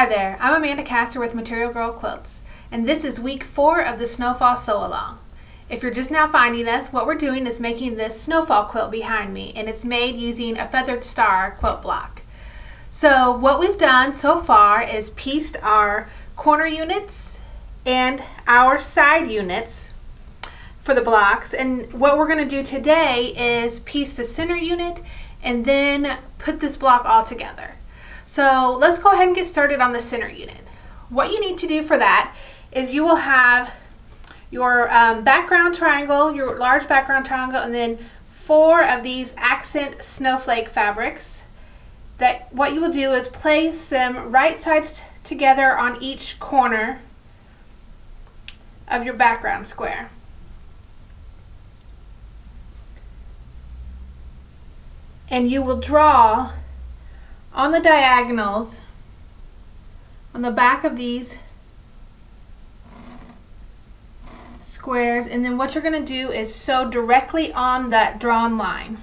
Hi there, I'm Amanda Castor with Material Girl Quilts, and this is week four of the Snowfall Sew Along. If you're just now finding us, what we're doing is making this snowfall quilt behind me, and it's made using a feathered star quilt block. So what we've done so far is pieced our corner units and our side units for the blocks, and what we're going to do today is piece the center unit and then put this block all together. So let's go ahead and get started on the center unit. What you need to do for that is you will have your um, background triangle, your large background triangle, and then four of these accent snowflake fabrics that what you will do is place them right sides together on each corner of your background square. And you will draw on the diagonals on the back of these squares and then what you're going to do is sew directly on that drawn line.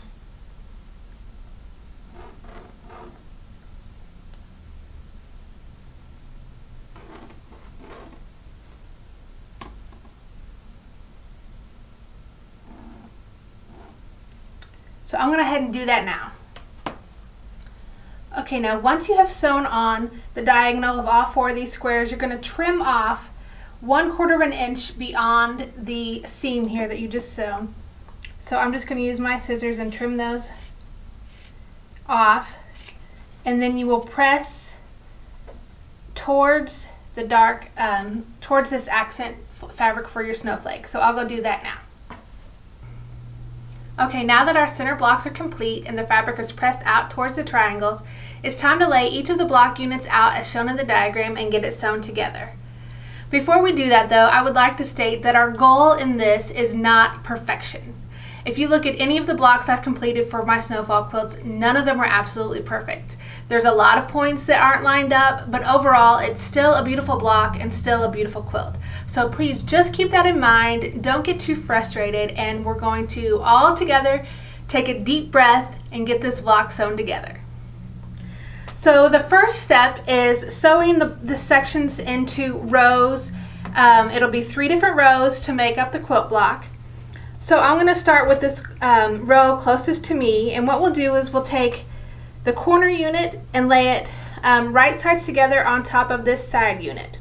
So I'm going to ahead and do that now. Okay, now once you have sewn on the diagonal of all four of these squares, you're going to trim off one quarter of an inch beyond the seam here that you just sewn. So I'm just going to use my scissors and trim those off. And then you will press towards the dark, um, towards this accent fabric for your snowflake. So I'll go do that now. Okay, now that our center blocks are complete and the fabric is pressed out towards the triangles, it's time to lay each of the block units out as shown in the diagram and get it sewn together. Before we do that though, I would like to state that our goal in this is not perfection. If you look at any of the blocks I've completed for my snowfall quilts, none of them are absolutely perfect. There's a lot of points that aren't lined up, but overall it's still a beautiful block and still a beautiful quilt. So please just keep that in mind, don't get too frustrated, and we're going to all together take a deep breath and get this block sewn together. So the first step is sewing the, the sections into rows. Um, it'll be three different rows to make up the quilt block. So I'm going to start with this um, row closest to me and what we'll do is we'll take the corner unit and lay it um, right sides together on top of this side unit.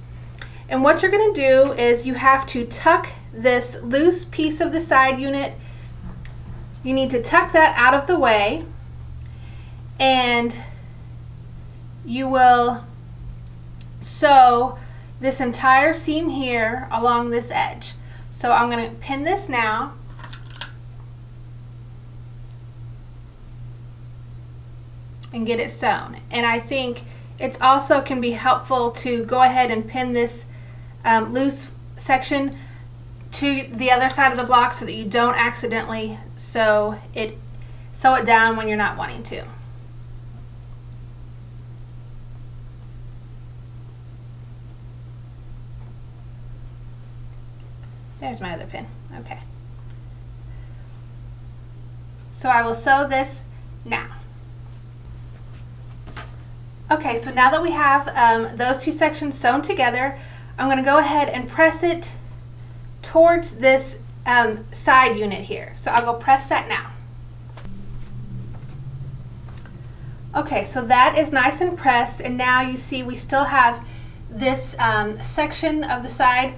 And what you're going to do is you have to tuck this loose piece of the side unit. You need to tuck that out of the way and you will sew this entire seam here along this edge. So I'm going to pin this now. and get it sewn. And I think it also can be helpful to go ahead and pin this um, loose section to the other side of the block so that you don't accidentally sew it sew it down when you're not wanting to. There's my other pin. Okay. So I will sew this now. Okay, so now that we have um, those two sections sewn together, I'm going to go ahead and press it towards this um, side unit here. So I'll go press that now. Okay, so that is nice and pressed, and now you see we still have this um, section of the side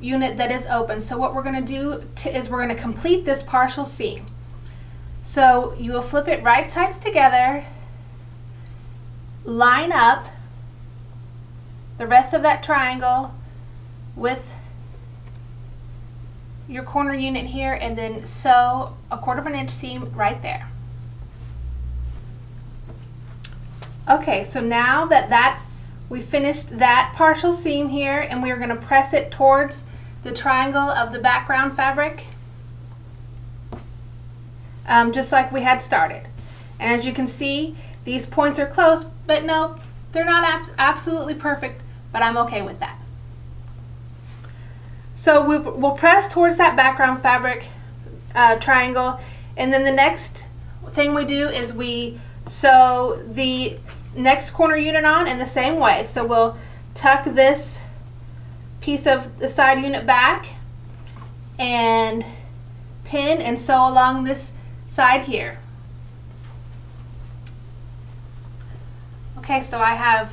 unit that is open. So what we're going to do is we're going to complete this partial seam. So you will flip it right sides together, line up the rest of that triangle with your corner unit here and then sew a quarter of an inch seam right there. Okay, so now that that we finished that partial seam here and we're going to press it towards the triangle of the background fabric um, just like we had started. And as you can see, these points are close, but no, they're not ab absolutely perfect, but I'm okay with that. So we, will press towards that background fabric uh, triangle, and then the next thing we do is we sew the next corner unit on in the same way. So we'll tuck this piece of the side unit back and pin and sew along this side here. Okay, so I have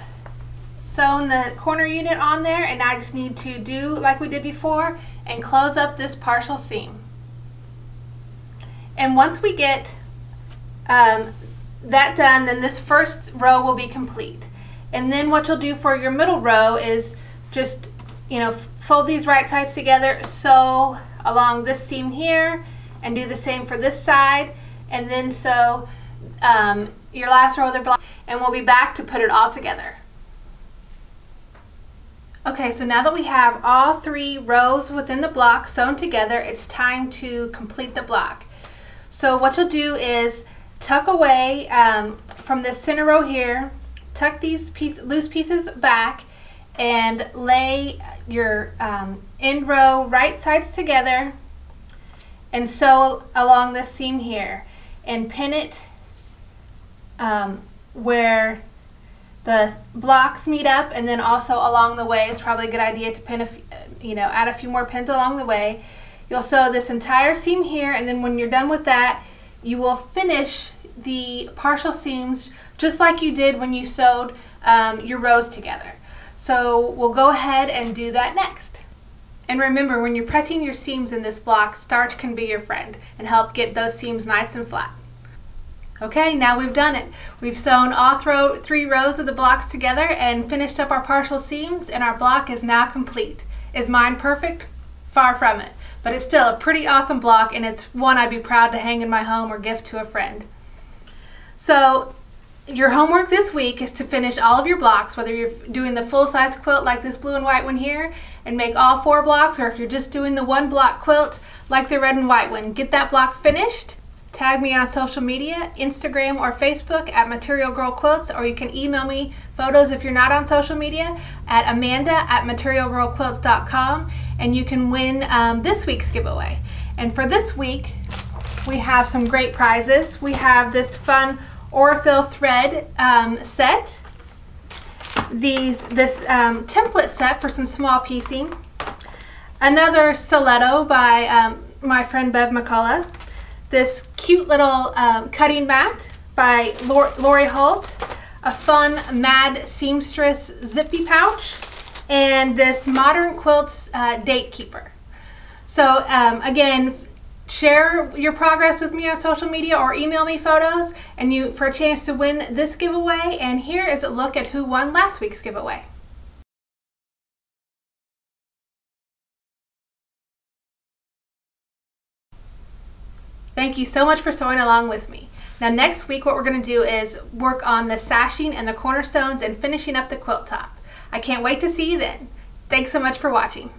sewn the corner unit on there and I just need to do like we did before and close up this partial seam. And once we get um, that done, then this first row will be complete. And then what you'll do for your middle row is just, you know, fold these right sides together, sew along this seam here, and do the same for this side, and then sew um, your last row of the block, and we'll be back to put it all together. Okay, so now that we have all three rows within the block sewn together, it's time to complete the block. So what you'll do is tuck away um, from the center row here, tuck these piece, loose pieces back, and lay your um, end row right sides together and sew along this seam here and pin it um, where the blocks meet up and then also along the way it's probably a good idea to pin a you know add a few more pins along the way. You'll sew this entire seam here and then when you're done with that you will finish the partial seams just like you did when you sewed um, your rows together. So we'll go ahead and do that next. And remember when you're pressing your seams in this block starch can be your friend and help get those seams nice and flat Okay, now we've done it. We've sewn all three rows of the blocks together and finished up our partial seams and our block is now complete. Is mine perfect? Far from it, but it's still a pretty awesome block and it's one I'd be proud to hang in my home or gift to a friend. So your homework this week is to finish all of your blocks, whether you're doing the full-size quilt like this blue and white one here, and make all four blocks, or if you're just doing the one block quilt like the red and white one. Get that block finished, Tag me on social media, Instagram or Facebook at Material Girl Quilts, or you can email me photos if you're not on social media at amanda at materialgirlquilts.com and you can win um, this week's giveaway. And for this week, we have some great prizes. We have this fun Aurifil thread um, set, these this um, template set for some small piecing, another stiletto by um, my friend Bev McCullough, this cute little um, cutting mat by Lori Holt, a fun Mad Seamstress zippy pouch, and this Modern Quilts uh, Date Keeper. So um, again, share your progress with me on social media or email me photos and you for a chance to win this giveaway. And here is a look at who won last week's giveaway. Thank you so much for sewing along with me. Now next week what we're going to do is work on the sashing and the cornerstones and finishing up the quilt top. I can't wait to see you then. Thanks so much for watching.